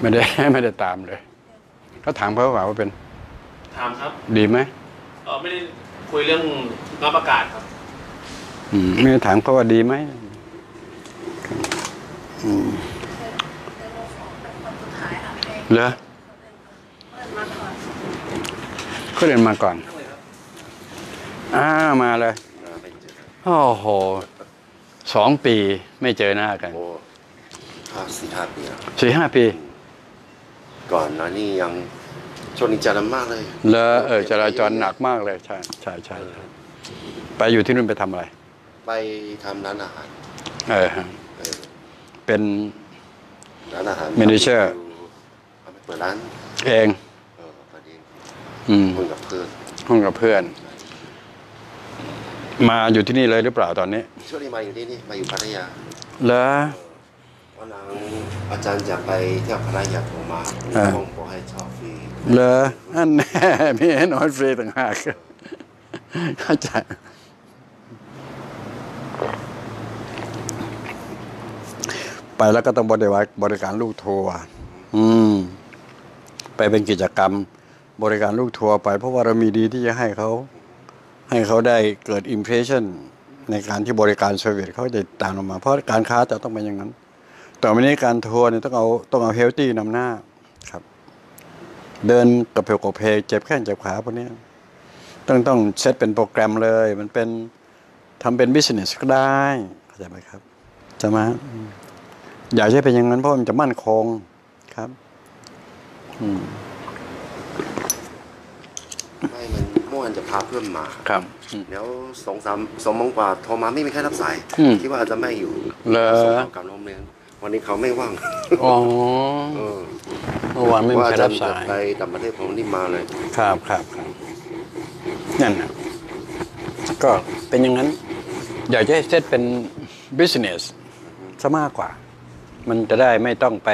ไม่ได้ไม่ได้ตามเลยเขาถามเขาว่าเป็น ถามครับดีไหมเออไม่ได้คุยเรื่องรับประกาศครับ อืมไม่ได้ถามเขาว่าดีไหมอืมเดโมสองเป็นคนสุดท้ายค่ะเพลงเหรอเปิดมาก่อนเขาเรียนมาก่อนอ้ามาเลยไม่เจอโอ้โหสองปีไม่เจอหน้ากันโอ้ห้าสี่ห้าปีแล้วสี่ห้าปี ก่อนหนะนี่ยังช่วงนี้จะลำมากเลย แล้วเออจราจรหนักมากเลยใช่ใช่ใช่ใช่ไปอยู่ที่นู่นไปทำอะไร ไปทำร้านอาหารเออฮะเออเป็น ร้านอาหาร Manager เอาไปเปิดร้านเองเออพอดีอืมคุยกับเพื่อนห้องกับเพื่อน มาอยู่ที่นี่เลยหรือเปล่าตอนนี้ช่วงนี้มาอยู่ที่นี่มาอยู่พัทยาเหรอวันหลัง อาจารย์จะไปเที่ยวพัทยาผมมาอ่าผมบอกให้ชอบฟรีเหรออันแน่มีให้นอนฟรีต่างหากเข้าใจไปแล้วก็ต้องบริวารบริการลูกทัวร์อืม ไปเป็นกิจกรรม บริการลูกทัวร์ไปเพราะว่าเรามีดีที่จะให้เขา ให้เขาได้เกิด impression ในการที่บริการ service เขาจะตามเรามา เพราะการค้าจะต้องเป็นอย่างนั้น ต่อไปนี้การทัวร์เนี่ยต้องเอาต้องเอา healthy นำหน้าครับ เดินกับเพลกับเพลเจ็บแข้งเจ็บขาพวกเนี้ยต้องต้องเซตเป็นโปรแกรมเลย มันเป็นทำเป็น business ก็ได้เข้าใจไหมครับจะมาอืมอยากให้เป็นอย่างนั้นเพราะมันจะมั่นคงครับอืมไม่มันเมื่อวานจะพาเพื่อนมาครับแล้วสองสามสองโมงกว่าโทรมาไม่มีใครรับสายอืมคิดว่าจะไม่อยู่เหรอส่งข่าวกับน้องเรียน วันนี้เขาไม่ว่างอ๋อเออเมื่อวานไม่มีว่าใครอาจารัรบย์สาจะยไปต่างประเทศผมนี่มาเลย ครับครับครับนั่นนะก็เป็นอย่างนั้น อยากจะให้เซตเป็นบิสเนสซะมากกว่า มันจะได้ไม่ต้องไป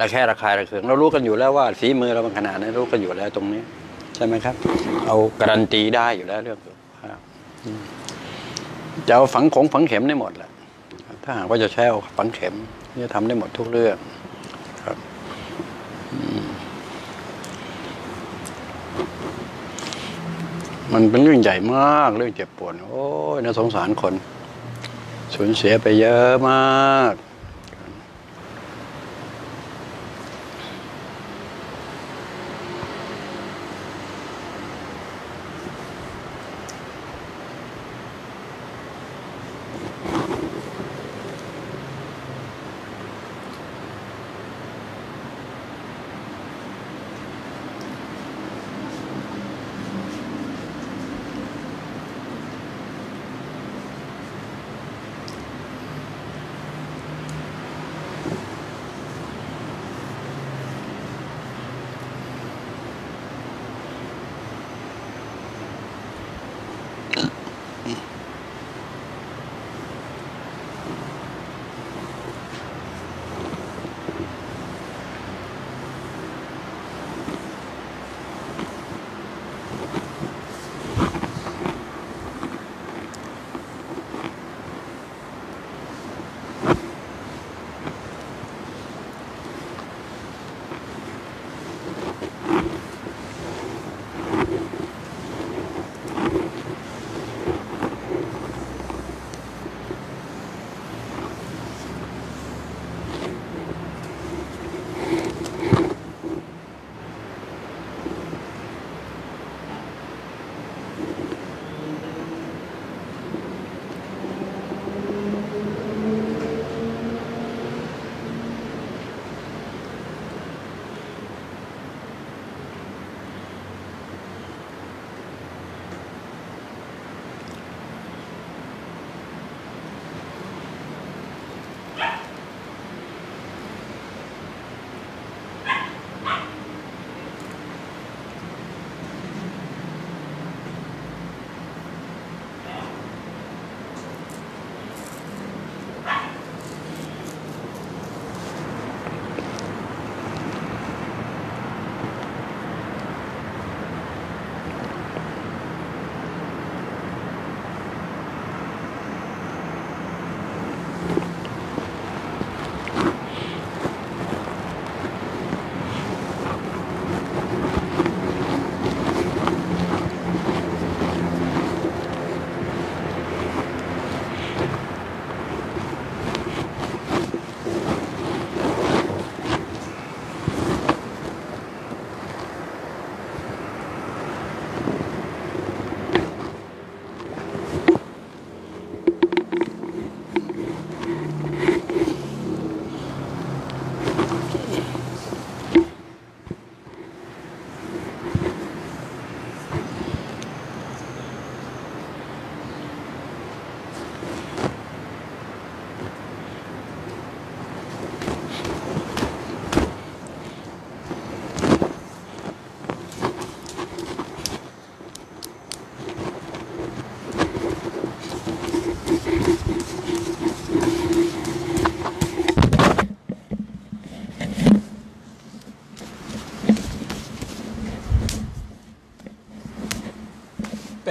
ระแค่ราคายระเคืองเรารู้กันอยู่แล้วว่าฝีมือเรามันขนาดนั้นรู้กันอยู่แล้วตรงนี้ ใช่ไหมครับ เอาการันตีได้อยู่แล้วเรื่องสุขภาพอืมจะเอาฝังของฝังเข็มได้หมดแหละถ้าหากว่าจะใช้เอาฝังเข็มนี่ทำได้หมดทุกเรื่องครับมันเป็นเรื่องใหญ่มากเรื่องเจ็บปวดโอ้ยน่าสงสารคนสูญเสียไปเยอะมาก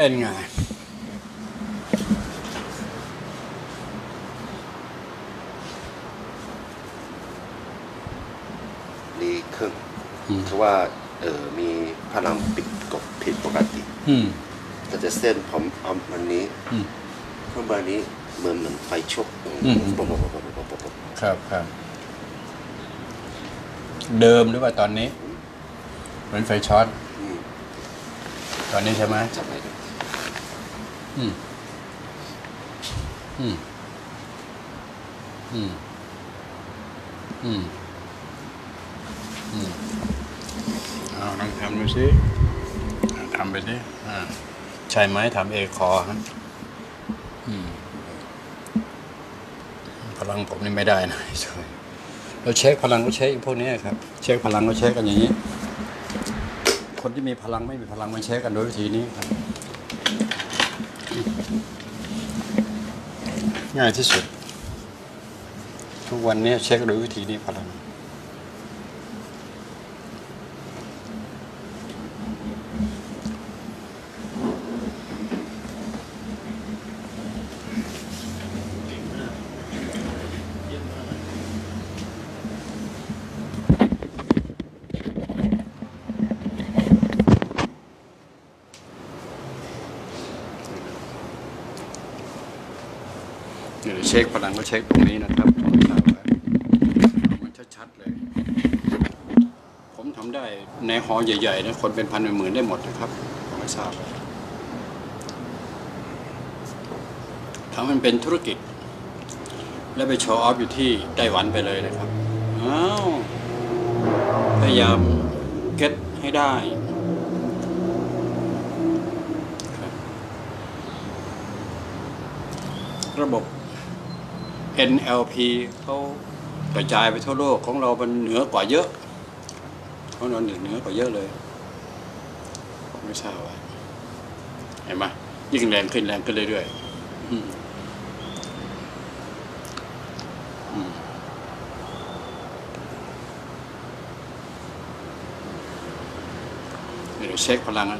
เป็นไง ดีขึ้นอืม เพราะว่า เออมีพลังปิดกบผิดปกติ อืมก็จะเส้นผมเอาวันนี้อืมข้างบนนี้เหมือนเหมือนไฟชกอืม ปุ๊บปุ๊บปุ๊บปุ๊บปุ๊บปุ๊บครับครับ เดิมหรือว่าตอนนี้ เหมือนไฟช็อต อืมตอนนี้ใช่ไหมจับไหนดู อืม อืม อืม อืม อืมเอาลองทำดูสิทำไปสิอ่าใช่ไหมทำเอคอฮะอืมพลังผมนี่ไม่ได้นะช่วยเราเช็คพลังก็เช็คพวกนี้ครับ เช็คพลังก็เช็คกันอย่างนี้ คนที่มีพลังไม่มีพลังมันเช็คกันโดยวิธีนี้ครับ ง่ายที่สุด ทุกวันนี้เช็คโดยวิธีนี้พลังเดี๋ เช็คพลังก็เช็คตรงนี้นะครับผมทราบว้เอามันชัดๆเลย ผมทำได้ในหอใหญ่ๆนะคนเป็นพันเป็นหมื่นได้หมดนะครับผมไม่ทราบทำมันเป็นธุรกิจ แล้วไปโชว์ออฟอยู่ที่ไต้หวันไปเลยนะครับอ้าวพยายามเก็ตให้ได้ระบบ NLP เขากระจายไปทั่วโลกของเรามันเหนือกว่าเยอะของเราเหนือกว่าเยอะเลยผมไม่ทราบว่าเห็นไหมยิ่งแรงขึ้นแรงขึ้นเรื่อยๆอืมอืมเดี๋ยวเช็คพลังน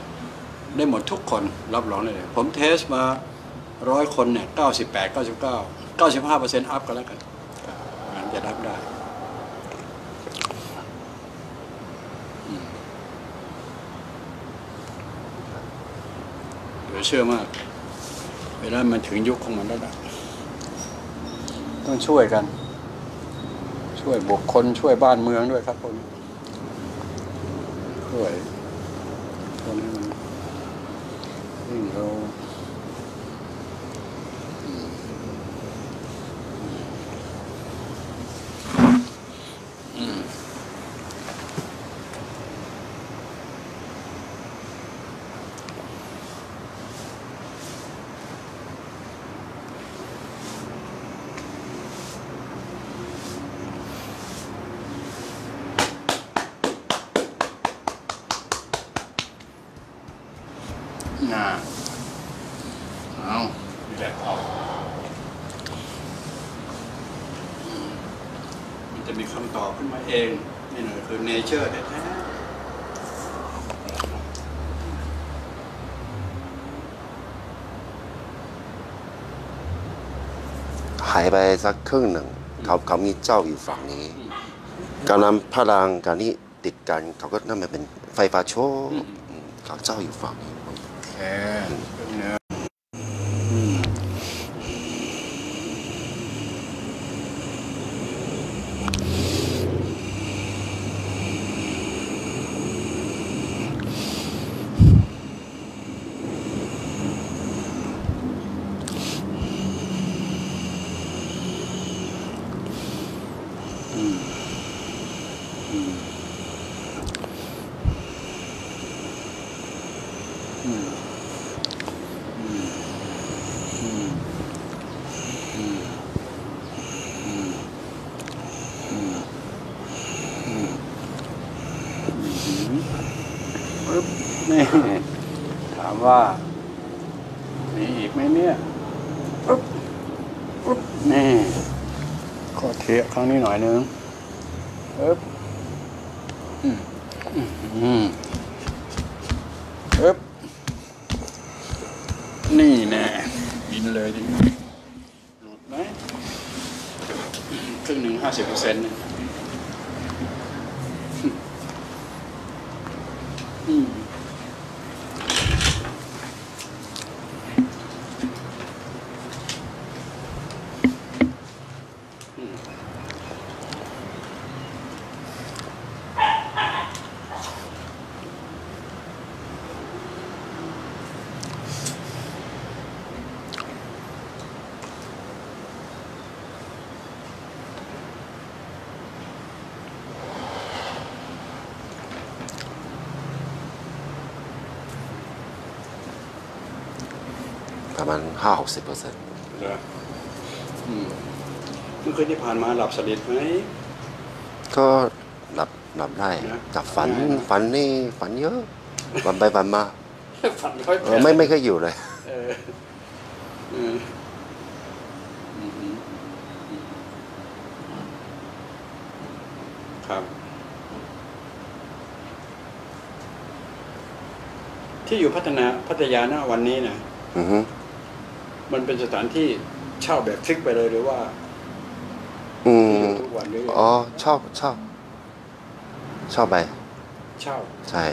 ได้หมดทุกคนรับรองเลย ผมเทสมาร้อยคนเนี่ยเก้าสิบแปดเก้าสิบเก้า เก้าสิบห้าเปอร์เซ็นต์อัพกันแล้วกันมันจะรับได้เหลือเชื่อมาก เวลามันถึงยุคของมันแล้วนะต้องช่วยกัน ช่วยบุคคลช่วยบ้านเมืองด้วยครับพวกนี้ช่วยคนให้มันยิ่งเราาเอาแหละออกอืมมันจะมีคำตอบขึ้นมาเอง นี่หน่อยคือเนเจอร์แท้หายไปสักครึ่งหนึ่ง เขาเขามีเจ้าอยู่ฝั่งนี้กำลังพลังกันนี้ติดกันเขาก็นั่นมันเป็นไฟฟ้าโชว์อืมเขาเจ้าอยู่ฝั่งนี้ ๆแว่า มีอีกไหมเนี่ยปึ๊บปึ๊บนี่ขอเทะครั้งนี้หน่อยนึงปึ๊บอืมอืมอืมปึ๊บนี่แน่บินเลยทีนี้หลุดไหมครึ่งหนึ่งห้าสิบเปอร์เซ็นต์ ประมาณห้าหกสิบเปอร์เซ็นต์เหรออืมเมื่อคืนที่ผ่านมาหลับสนิทไหมก็หลับหลับได้นะจับฝันได้นะฝันนี่ฝันเยอะวันไปวันมาฝันค่อยเออไม่ไม่เคยอยู่เลยเออเอออืมอืมอืมครับ ที่อยู่พัฒนาพัทยาหน้าวันนี้นะอือฮึ มันเป็นสถานที่เช่าแบบ fix ไปเลยหรือว่าอืมอยู่ทุกวันหรืออ๋อชอบชอบชอบไป เช่าใช่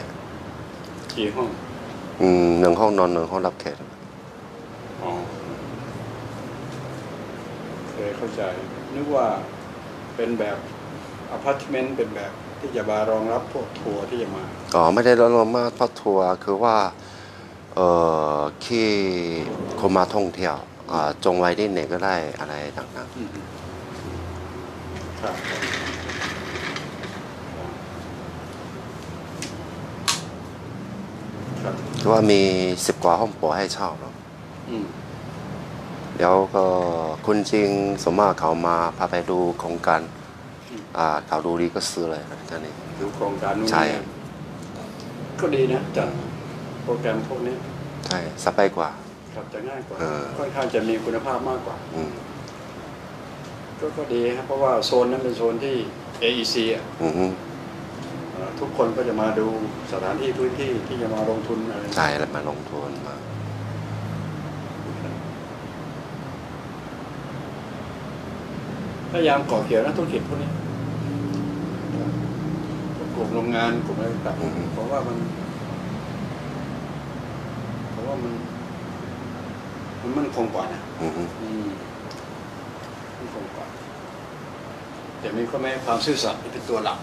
กี่ห้อง อืมหนึ่งห้องนอนหนึ่งห้องรับแขกอ๋อเคยเข้าใจ นึกว่าเป็นแบบอพาร์ตเมนต์เป็นแบบที่จะมารองรับพวกทัวร์ที่จะมา อ๋อ ไม่ได้ร้อนมากเพราะทัวร์คือว่า เอ่อที่คนมาท่องเที่ยวอ่าจงไว้ที่ไหนก็ได้อะไรต่างอืมครับครับๆคือว่ามีสิบกว่าห้องโปรให้เช่าเนาะอืมแล้วก็คุณจริงสมมติเขามาพาไปดูโครงการอ่าเขาดูดีก็ซื้อเลยนะท่านนี้ ดูโครงการนู้นใช่ นี่ก็ดีนะจัด โปรแกรมพวกนี้ใช่สบายกว่า ครับจะง่ายกว่า เออ ค่อนข้างจะมีคุณภาพมากกว่า อืมก็ก็ดีครับเพราะว่าโซนนั้นเป็นโซนที่ AEC อะอือฮึเอ่อทุกคนก็จะมาดูสถานที่พื้นที่ที่จะมาลงทุนอะไรใช่แล้วมาลงทุนมา พยายามก่อเกี่ยวนักธุรกิจพวกนี้ กลุ่มโรงงานกลุ่มอะไรต่างๆเพราะว่ามันเพราะ ว่ามัน มันมั่นคงกว่านะอือฮึอืมมั่นคงกว่า แต่มีก็ไม่ความซื่อสัตย์ที่เป็นตัวหลัก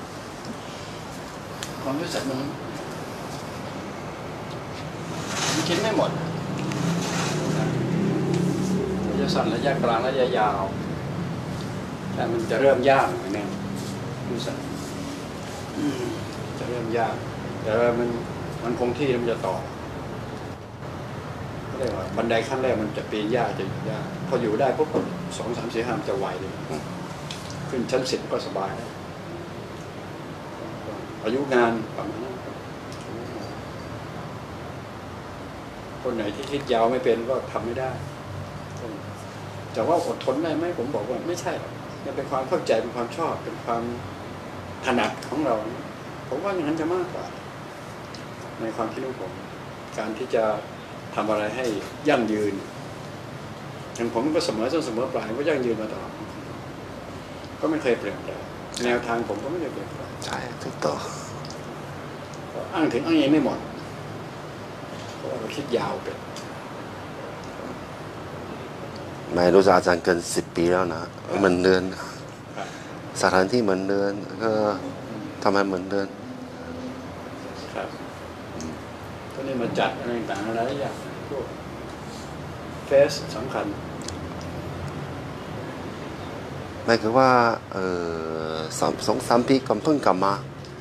ความซื่อสัตย์มันมันคิดไม่หมดระยะสั้นระยะกลางระยะยาวแต่มันจะเริ่มยากหน่อยนึงรู้สึกอืมจะเริ่มยาก แต่ว่ามันมันคงที่แล้วมันจะต่อก็ เรียกว่าบันไดขั้นแรกมันจะปีนยากจะอยู่ยากพออยู่ได้ปุ๊บสองสามสี่ห้ามนจะไวเลยขึ้นชั้นสิบก็สบายแล้วอายุงานประมาณนั้นครับคนไหนที่คิดยาวไม่เป็นก็ทำไม่ได้แต่ว่าอดทนได้ไหมผมบอกว่าไม่ใช่หรอกมันเป็นความเข้าใจเป็นความชอบ เป็นความถนัดของเรา ผมว่าอย่างนั้นจะมากกว่า ในความคิดของผม การที่จะ ทำอะไรให้ยั่งยืนอย่างผมก็เสมอต้นเสมอปลายก็ยั่งยืนมาตลอดก็ไม่เคยเปลี่ยนแปลงแนวทางผมก็ไม่ได้เปลี่ยนแปลงใช่ถูกต้องก็อ้างถึงอ้างยังไม่หมดเพราะว่าเราคิดยาวเป็นไม่รู้จักอาจารย์เกินสิบปีแล้วนะเหมือนเดินครับสถานที่เหมือนเดินก็ทำไมเหมือนเดินครับก็ นี่มาจัดอะไรต่างๆอะไรหลายอย่างพวกเฟสสำคัญไม่คือว่าเออสองสองสามปีก่อนเพิ่งกลับมา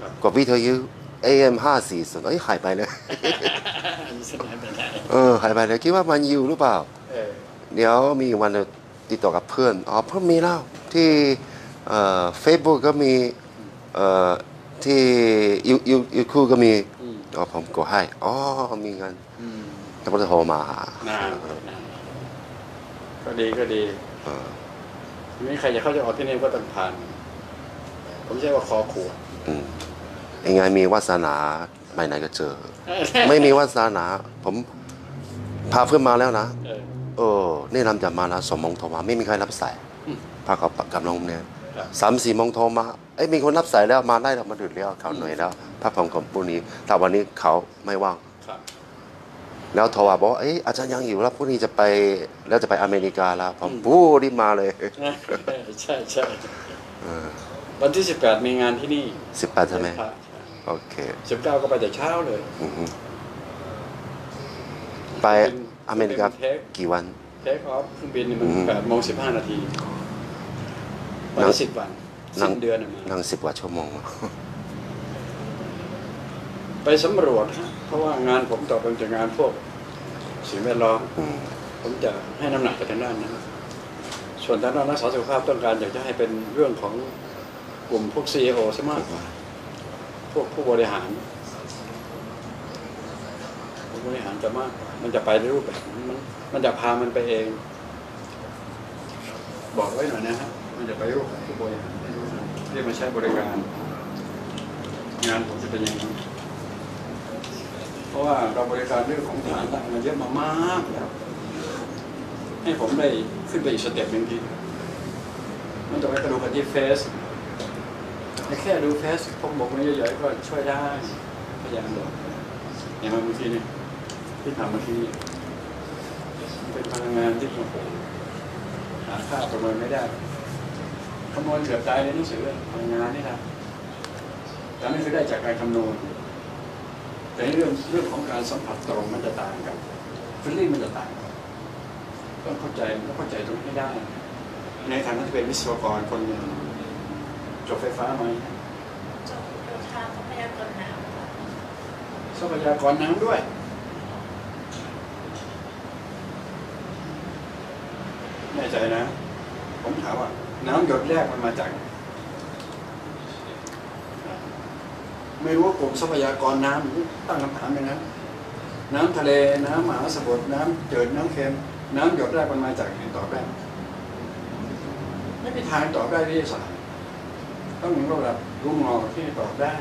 ครับกว่าวิทยุ AM ห้าสี่ศูนย์เอ้ยหายไปเลยสนามเป็นไรเออหายไปเลยคิดว่ามันอยู่หรือเปล่าเออเดี๋ยวมีวันหนึ่งติดต่อกับเพื่อนอ๋อเพื่อนมีแล้วที่เอ่อเฟซบุ๊กก็มีเอ่อที่ยูยูยูคูก็มี อืมอ๋อผมก็ให้อ๋อมีเงินอืมแล้วก็โทรมาหานานนานก็ดีก็ดี เออทีนี้ใครจะเข้าจะออกที่นี่ก็ต้องผ่าน ผมใช่ว่าคอขวดอืมยังไงมีวาสนาไปไหนก็เจอ ไม่มีวาสนา ผมพาเพื่อนมาแล้วนะเออ เออนี่นำจะมาแล้วสองโมงโทรมาไม่มีใครรับสายอืมพาเขากลับโรงเนี่ยครับ สามสี่โมงโทรมา เอ้ยมีคนรับสายแล้วมาได้แล้วมาดึกแล้วเขาเหนื่อยแล้วพักผ่อนก่อนพรุ่งนี้แต่วันนี้เขาไม่ว่างครับแล้วโทรมาบอกว่าเอ้ยอาจารย์ยังอยู่แล้วพรุ่งนี้จะไปแล้วจะไปอเมริกาแล้วผมปูรีบมาเลย ใช่ใช่วันที่สิบแปดมีงานที่นี่สิบแปดใช่ไหมโอเคสิบเก้าก็ไปแต่เช้าเลยอือฮึไปอเมริกากี่วันเทคออฟเครื่องบินนี่มันอืมแปดโมงสิบห้านาทีไปนั่งสิบวัน นั่สิ้งนเดือนน่ะมานั่งสิบกว่าชั่วโมง ไปสำรวจฮะเพราะว่างานผมต่อไปเป็นงานพวกสิ่งแวดล้อมอืมผมจะให้น้ำหนักไปทางด้านนั้นส่วนทางด้านรักษาสุขภาพต้องการอยากจะให้เป็นเรื่องของกลุ่มพวก CEO ซะมากกว่า พวกผู้บริหารผู้บริหารจะมากกว่ามันจะไปในรูปแบบนั้นมันมันจะพามันไปเอง บอกไว้หน่อยนะฮะมันจะไปรูปแบบผู้บริหาร เรียกมาใช้บริการ งานผมจะเป็นอย่างนั้เพราะว่าเราบริการเรื่องของฐานต่างมาเยอะมามากแล้วให้ผมได้ขึ้นไปอีกสเต็ปหนึ่งทีมันจะไปกระดูกที่เฟสแค่ดูเฟสผมบอกว่าใหญ่ๆก็ช่วยได้พยายามบอกอย่างเมื่อกี้นี่ที่ทำเมื่อกี้เป็นพลังงานที่โอ้โหหาค่าประเมินไม่ได้ คำนวณเกือบตายในหนังสือพลังงานนี่นะแต่นั่นคือได้จากการคำนวณ แต่เรื่องเรื่องของการสัมผัสตรงมันจะต่างกันฟิลลิ่งมันจะต่างกันต้องเข้าใจต้องเข้าใจตรงนี้ให้ได้ ในฐานะที่เป็นวิศวกรคนหนึ่งจบไฟฟ้าไหมจบโยธาทรัพยากรน้ำค่ะทรัพยากรน้ำด้วยแน่ใจนะ ผมถามว่า น้ำหยดแรกมันมาจาก ไม่รู้ว่ากลุ่มทรัพยากรน้ำตั้งคำถามอย่างนั้น น้ำทะเลน้ำมหาสมุทรน้ำเจิดน้ำเค็ม น้ำหยดแรกมันมาจากไหนตอบได้ไม่มีทางตอบได้วิทยาศาสตร์ต้องมีระดับรู้งอที่ตอบได้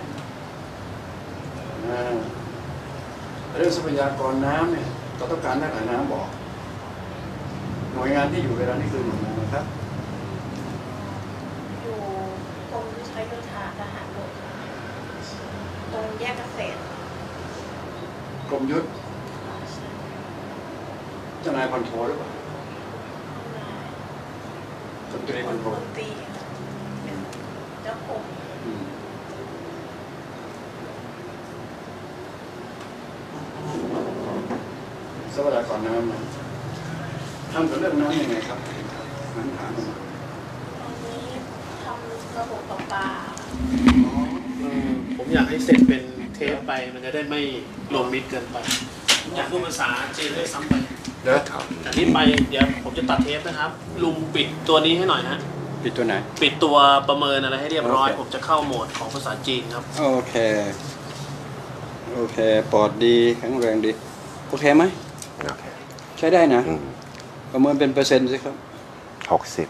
เรื่องทรัพยากรน้ำเนี่ยเราต้องการด้านไหนน้ำบอก หน่วยงานที่อยู่เวลานี้คือหน่วยงานนะครับ อยู่กรมวิทยโยธาทหารบกค่ะต รงแยกเกษตรกรมยุทธเจ้านายพันโทหรือเปล่าจนตรีพันโทมนตรีค่ะเป็นเจ้าผมอืมทรัพยากรน้ำนะทำกับเรื่องน้ำยังไงครับมันถามมาตอนนี้ทำระบบประปา ผมอยากให้เสร็จเป็นเทปไป มันจะได้ไม่รวมมิดเกินไป อยากพูดภาษาจีนด้วยซ้ำไปเด้อจากนี้ไปเดี๋ยวผมจะตัดเทปนะครับ ลุงปิดตัวนี้ให้หน่อยนะ ปิดตัวไหน ปิดตัวประเมินอะไรให้เรียบร้อย โอเค ผมจะเข้าโหมดของภาษาจีนครับ โอเค โอเค ปอดดีแข็งแรงดี โอเคไหมโอเคใช้ได้นะอืมประเมินเป็นเปอร์เซ็นต์สิครับ หกสิบ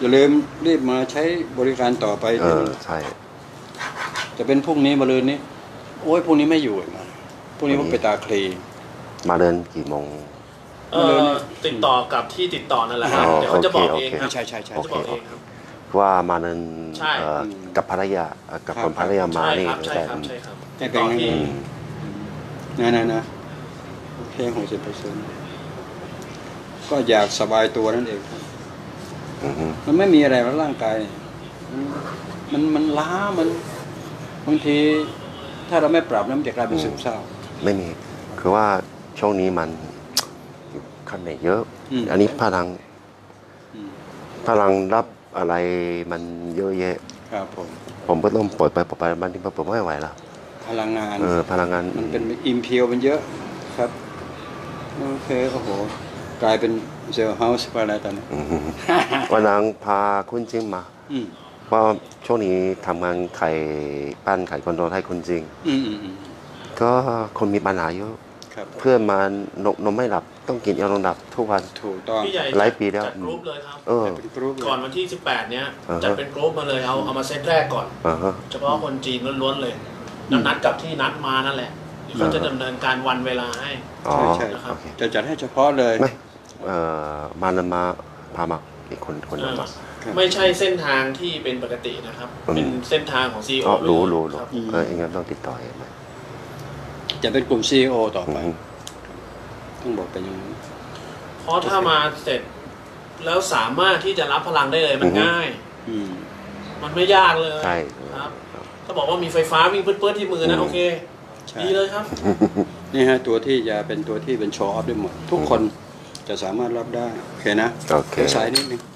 อย่าลืมรีบมาใช้บริการต่อไปเออใช่ จะเป็นพรุ่งนี้มาลืนนี้ โอ้ยพรุ่งนี้ไม่อยู่อีกนะพรุ่งนี้ผมไปตาคลี มาเดินกี่โมง เอ่อติดต่อกับที่ติดต่อนั่นแหละครับ อ๋อเดี๋ยวเขาจะบอกโอเค เองโอเคครับใช่ใช่ใช่เขาจะบอกเองครับ ว่ามาเดินใช่ เอ่อกับภรรยาเอ่อกับคนภรรยามาใช่นี่ครับ ใช่แต่ครับ ใช่ครับให้ติดเป็นต่อไงที่อืมนะนะนะโอเคหกสิบเปอร์เซ็นต์ก็อยากสบายตัวนั่นเองครับอือฮึมันไม่มีอะไรแล้วร่างกายมันมันมันล้ามัน บางทีถ้าเราไม่ปรับนะมันจะกลายเป็นซึมเศร้า ไม่มี คือว่าช่วงนี้มันคันเหนอยเยอะ อืม อันนี้พลังอืมพลังรับอะไรมันเยอะแยะ ครับผม ผมก็ต้องปล่อยไปปล่อยไปมันที่ผมไม่ไหวแล้วพลังงาน เออพลังงานมันเป็นอิมเพียวมันเยอะครับ โอเค โอ้โห กลายเป็นเซลล์เฮาส์ไปอะไรตอนนี้ อืมวันนั้นพาคุณจริงมา อืมเพ ราะช่วงนี้ทำงานไข่ปั้นไข่คอนโดให้คุณจริง อืมอืมอืมก็คนมีปัญหาเยอะครับเพื่อนมานมนมไม่หลับต้องกินยานอนหลับทุกวัน ถูกต้องพี่ใหญ่หลายปีแล้ว จัดกรุ๊ปเลยครับ เออ เป็นกรุ๊ปเลยก่อนวันที่ 18 เนี้ยอ่าฮะ จัดเป็นกรุ๊ปมาเลยเอาเอามาเซตแรกก่อน อ่าฮะ เฉพาะคนจีนล้วนๆเลยแล้วนัดกับที่นัดมานั่นแหละเดี๋ยวเขาจะดำเนินการวันเวลาให้ อ๋อใช่ใช่นะครับ จะจัดให้เฉพาะเลย ไม่เอ่อมานามาพามาอีกคนคนนึงมาครับ ไม่ใช่เส้นทางที่เป็นปกตินะครับอืมเป็นเส้นทางของซีโออ๋อรู้รู้รู้ครับเอออย่างนั้นต้องติดต่อเองไหมจะเป็นกลุ่ม CEO ต่ออืไปมต้องบอกเป็นอย่างนั้นเพราะถ้ามาเสร็จแล้วสามารถที่จะรับพลังได้เลยมันง่ายอืมมันไม่ยากเลยใช่ครับถ้าบอกว่ามีไฟฟ้าวิ่งเปื้อนๆที่มือนะโอเคใช่ดีเลยครับ นี่ฮะตัวที่จะเป็นตัวที่เป็นโชว์ออฟได้หมด ทุกคนจะสามารถรับได้ โอเคนะโอเคเดี๋ยวสายนิดนึงก็